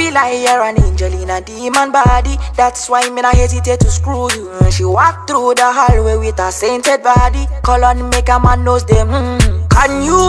be like you're an angel in a demon body. That's why me not hesitate to screw you. She walk through the hallway with a sainted body. Call on make a man knows them. Mm. Can you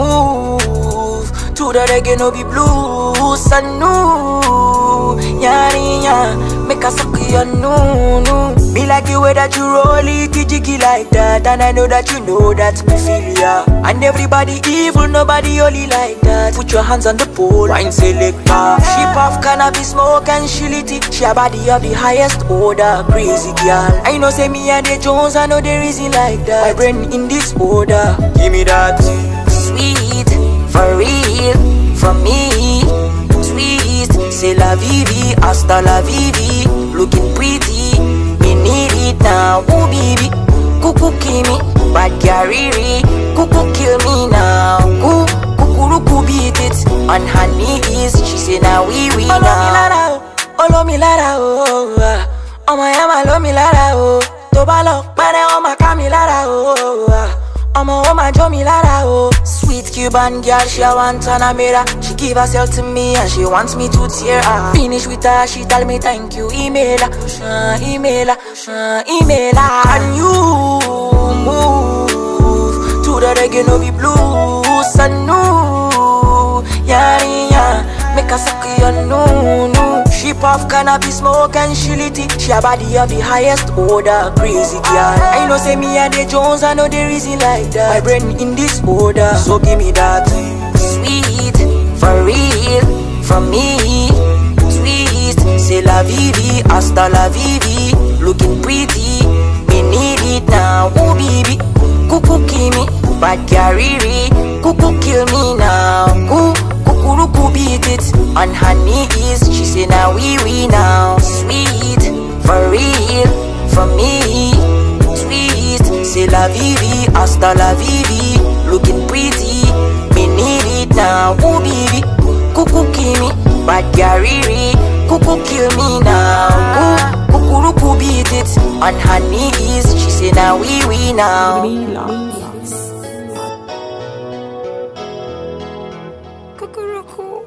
move to the reggae no be blues? I know, yeah, yeah. Make a suck your no, no. Like the way that you roll it, jiggy like that, and I know that you know that me feel ya. And everybody evil, nobody only like that. Put your hands on the pole, wine selector. She puff cannabis smoke and she lit it. She a body of the highest order, crazy girl. I know say me and the Jones, I know there is it like that. My brain in this order, give me that sweet for real for me. Sweet, c'est la vivi, hasta la vivi. Looking pretty, baby, cuckoo kill me, bad carry, cuckoo kill me now. Cuckoo beat it on her knees. She say now we we now. Olo mi lára o, olo mi lára o, ọmọ yẹn máa ló mi lára o. Tó bá lọ pẹ́rẹ́ wọn máa ká mi lára o. Ọmọ ó máa jó mi lára o. Sweet Cuban girl, she a want an mirror. She give herself to me and she wants me to tear her. Finish with her, she tell me thank you. Email her, uh, email her, uh, email her. Can you move to the reggae no be blues? I know, yeah, yeah. Make her suck your no, no. She puff cannabis smoke and she lit. She a body of the highest order, crazy girl. I know say me and the Jones, I know there is it like that. My brain in this order, so give me that sweet for real from me. Sweet, c'est la vivi, hasta la vivi. Looking pretty, me need it now. Ooh baby, cuckoo kill me, bad carry, cuckoo kill me now. Ooh, beat it on her knees. She say now we we now. Sweet, for real, for me. Sweet, c'est la vivi, hasta la vivi. Looking pretty, me need it now. Ooh baby, cuckoo kill me, bad carry, cuckoo kill me now. Ooh, cuckoo beat it on her knees. She say now we we now. 아빠 그러고.